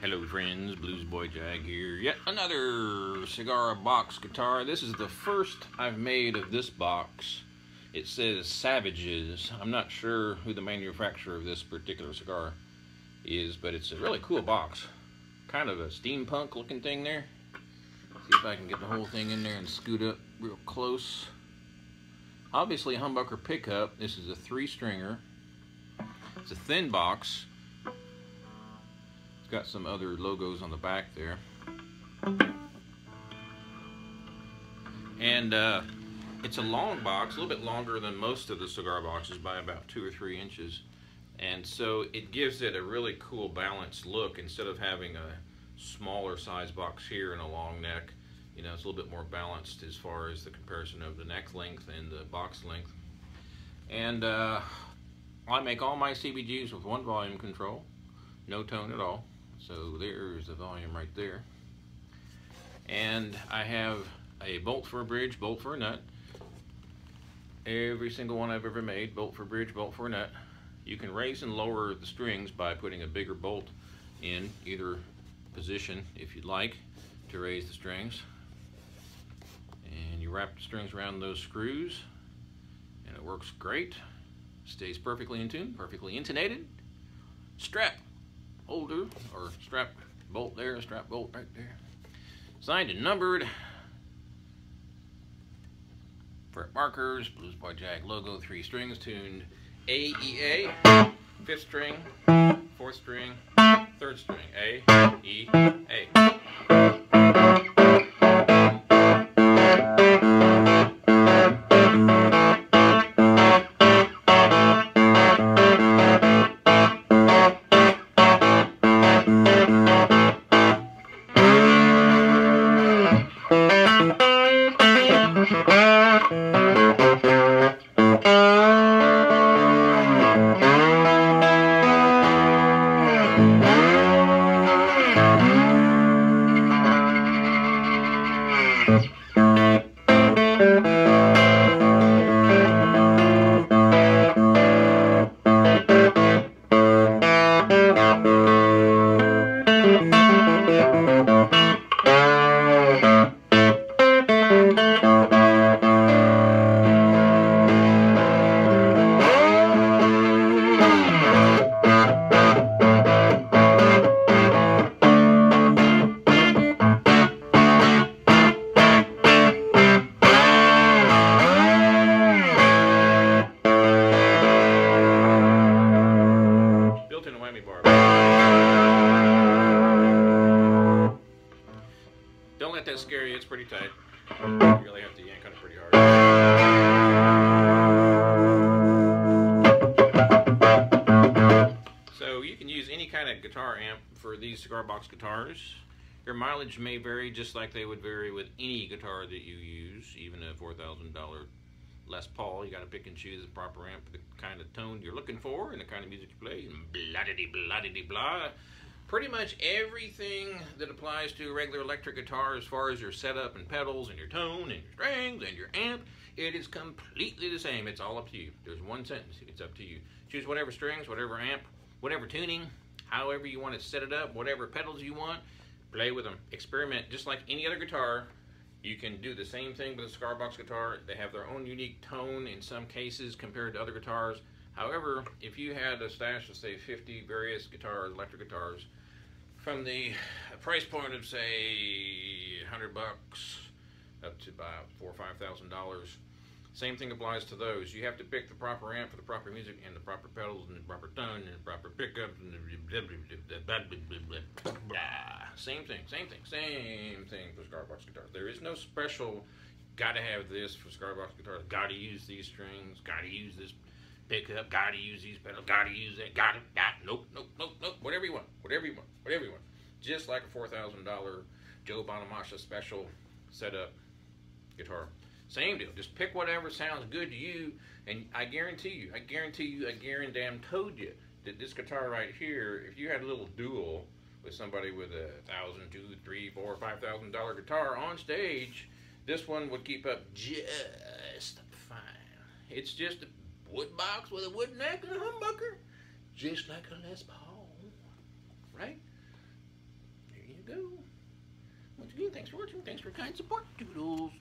Hello friends, Bluesboy Jag here. Yet another cigar box guitar. This is the first I've made of this box. It says Savages. I'm not sure who the manufacturer of this particular cigar is, but it's a really cool box. Kind of a steampunk looking thing there. See if I can get the whole thing in there and scoot up real close. Obviously humbucker pickup. This is a three stringer. It's a thin box. Got some other logos on the back there. And uh, it's a long box, a little bit longer than most of the cigar boxes by about two or three inches. And so it gives it a really cool balanced look instead of having a smaller size box here and a long neck. You know, it's a little bit more balanced as far as the comparison of the neck length and the box length. And uh, I make all my CBGs with one volume control, no tone at all. So there's the volume right there. And I have a bolt for a bridge, bolt for a nut. Every single one I've ever made, bolt for bridge, bolt for a nut. You can raise and lower the strings by putting a bigger bolt in either position if you'd like to raise the strings. And you wrap the strings around those screws and it works great. Stays perfectly in tune, perfectly intonated. Strap holder or strap bolt there, strap bolt right there. Signed and numbered. Fret markers, Bluesboy Jag logo, three strings tuned A, E, A, fifth string, fourth string, third string, A, E, A. Built-in let that it's pretty tight. You really have to yank on it pretty hard. So you can use any kind of guitar amp for these cigar box guitars. Your mileage may vary just like they would vary with any guitar that you use, even a $4,000 Les Paul. You got to pick and choose the proper amp for the kind of tone you're looking for and the kind of music you play, and blah de blah de blah. Pretty much everything that applies to a regular electric guitar, as far as your setup and pedals and your tone and your strings and your amp, it is completely the same. It's all up to you. There's one sentence. It's up to you. Choose whatever strings, whatever amp, whatever tuning, however you want to set it up, whatever pedals you want. Play with them. Experiment just like any other guitar. You can do the same thing with a cigar box guitar. They have their own unique tone in some cases compared to other guitars. However, if you had a stash of say 50 various guitars, electric guitars, from the price point of say 100 bucks up to about four or five thousand dollars, same thing applies to those. You have to pick the proper amp for the proper music and the proper pedals and the proper tone and the proper pickups and the. Same thing, same thing, same thing for cigar box guitars. There is no special, gotta have this for cigar box guitars, gotta use these strings, gotta use this pickup, gotta use these pedals, gotta use that, gotta, got, nope, nope, nope, nope, whatever you want, whatever you want, whatever you want. Just like a $4,000 Joe Bonamassa special setup guitar. Same deal. Just pick whatever sounds good to you, and I guarantee you, I guarantee you, I guarantee damn told you that this guitar right here, if you had a little duel with somebody with a thousand, two, three, four, five thousand dollar guitar on stage, this one would keep up just fine. It's just a wood box with a wood neck and a humbucker, just like a Les Paul, right? There you go. Once again, thanks for watching. Thanks for kind support. Toodles.